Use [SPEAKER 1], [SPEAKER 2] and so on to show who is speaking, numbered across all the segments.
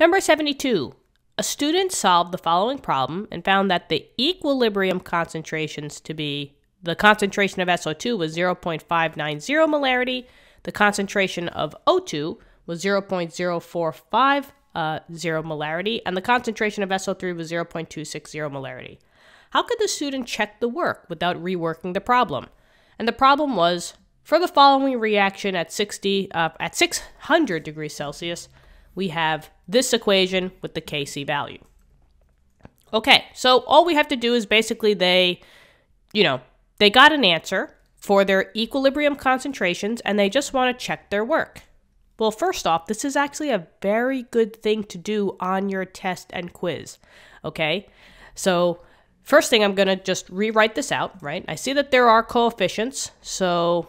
[SPEAKER 1] Number 72. A student solved the following problem and found that the equilibrium concentrations to be the concentration of SO2 was 0.590 molarity, the concentration of O2 was 0.045 uh, molarity, and the concentration of SO3 was 0.260 molarity. How could the student check the work without reworking the problem? And the problem was for the following reaction at 60 uh, at 600 degrees Celsius, we have this equation with the Kc value. Okay, so all we have to do is basically they, you know, they got an answer for their equilibrium concentrations and they just want to check their work. Well, first off, this is actually a very good thing to do on your test and quiz. Okay, so first thing I'm going to just rewrite this out, right? I see that there are coefficients, so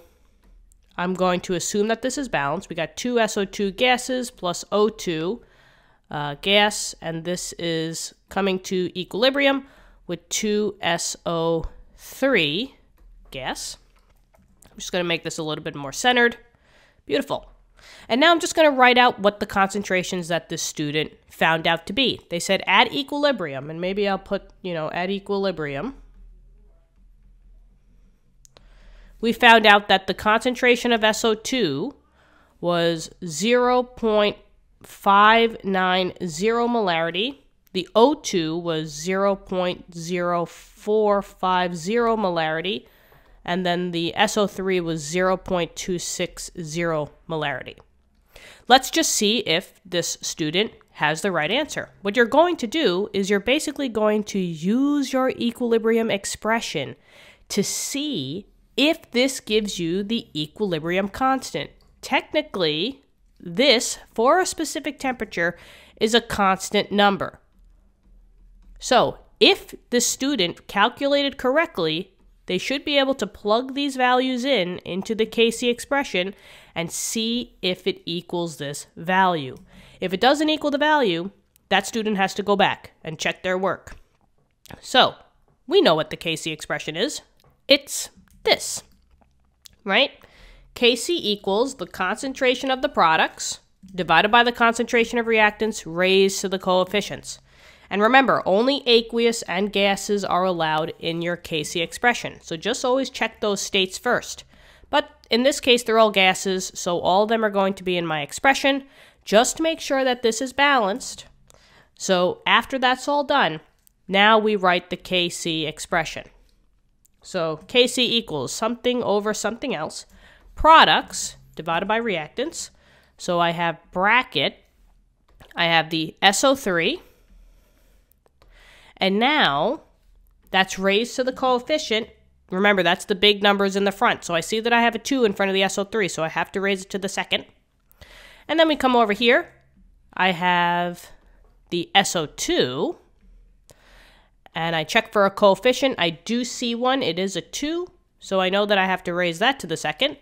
[SPEAKER 1] I'm going to assume that this is balanced. We got two SO2 gases plus O2 uh, gas, and this is coming to equilibrium with two SO3 gas. I'm just going to make this a little bit more centered. Beautiful. And now I'm just going to write out what the concentrations that the student found out to be. They said at equilibrium, and maybe I'll put, you know, at equilibrium. We found out that the concentration of SO2 was 0.590 molarity. The O2 was 0.0450 molarity. And then the SO3 was 0.260 molarity. Let's just see if this student has the right answer. What you're going to do is you're basically going to use your equilibrium expression to see if this gives you the equilibrium constant. Technically, this, for a specific temperature, is a constant number. So, if the student calculated correctly, they should be able to plug these values in into the Kc expression and see if it equals this value. If it doesn't equal the value, that student has to go back and check their work. So, we know what the Kc expression is. It's this, right? Kc equals the concentration of the products divided by the concentration of reactants raised to the coefficients. And remember, only aqueous and gases are allowed in your Kc expression. So just always check those states first. But in this case, they're all gases, so all of them are going to be in my expression. Just make sure that this is balanced. So after that's all done, now we write the Kc expression. So Kc equals something over something else. Products divided by reactants. So I have bracket. I have the SO3. And now that's raised to the coefficient. Remember, that's the big numbers in the front. So I see that I have a 2 in front of the SO3, so I have to raise it to the second. And then we come over here. I have the SO2 and I check for a coefficient. I do see one. It is a 2, so I know that I have to raise that to the second.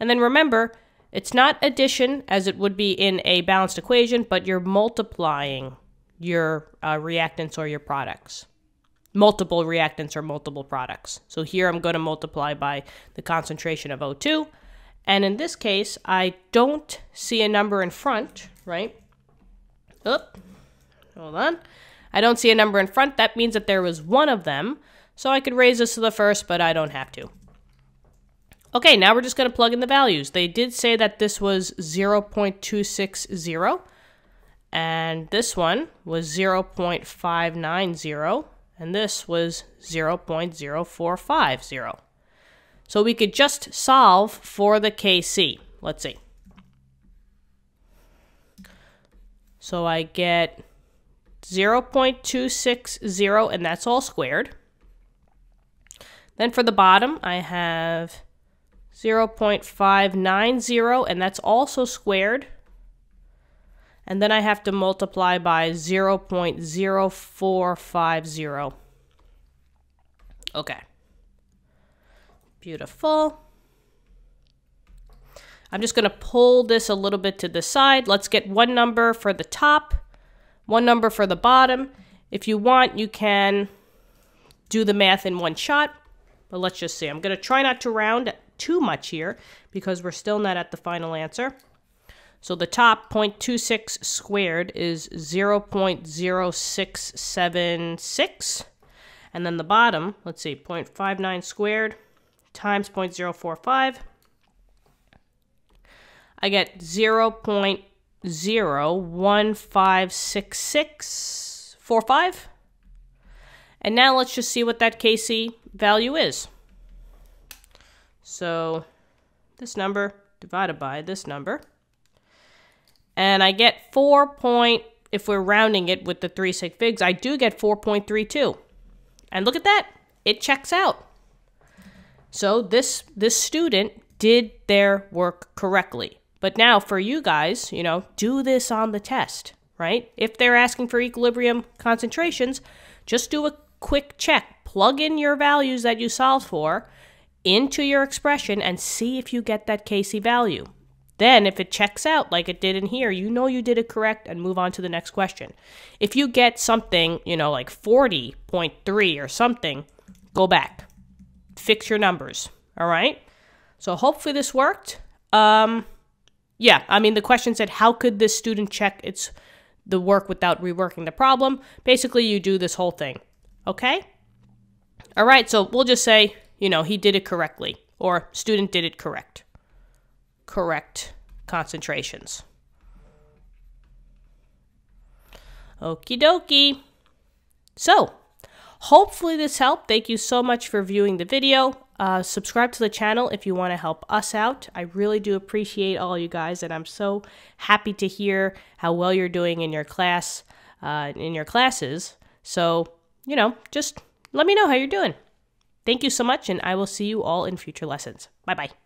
[SPEAKER 1] And then remember, it's not addition as it would be in a balanced equation, but you're multiplying your uh, reactants or your products. Multiple reactants or multiple products. So here I'm going to multiply by the concentration of O2. And in this case, I don't see a number in front, right? Oop. Hold on. I don't see a number in front. That means that there was one of them. So I could raise this to the first, but I don't have to. Okay, now we're just going to plug in the values. They did say that this was 0.260, and this one was 0.590, and this was 0.0450. So we could just solve for the Kc. Let's see. So I get 0.260, and that's all squared. Then for the bottom, I have 0.590, and that's also squared. And then I have to multiply by 0.0450. Okay. Beautiful. I'm just going to pull this a little bit to the side. Let's get one number for the top one number for the bottom. If you want, you can do the math in one shot, but let's just see. I'm going to try not to round too much here because we're still not at the final answer. So the top 0.26 squared is 0.0676. And then the bottom, let's see, 0.59 squared times 0.045. I get 0.0156645. And now let's just see what that KC value is. So this number divided by this number. And I get 4 point, if we're rounding it with the 3 sig figs, I do get 4.32. And look at that, it checks out. So this, this student did their work correctly. But now for you guys, you know, do this on the test, right? If they're asking for equilibrium concentrations, just do a quick check. Plug in your values that you solved for into your expression and see if you get that Kc value. Then, if it checks out like it did in here, you know you did it correct and move on to the next question. If you get something, you know, like 40.3 or something, go back. Fix your numbers. All right? So, hopefully, this worked. Um, yeah, I mean, the question said, how could this student check its the work without reworking the problem? Basically, you do this whole thing. Okay? All right, so we'll just say, you know, he did it correctly or student did it correct correct concentrations. Okie dokie. So, hopefully this helped. Thank you so much for viewing the video. Uh, subscribe to the channel if you want to help us out. I really do appreciate all you guys, and I'm so happy to hear how well you're doing in your class, uh, in your classes. So, you know, just let me know how you're doing. Thank you so much, and I will see you all in future lessons. Bye bye.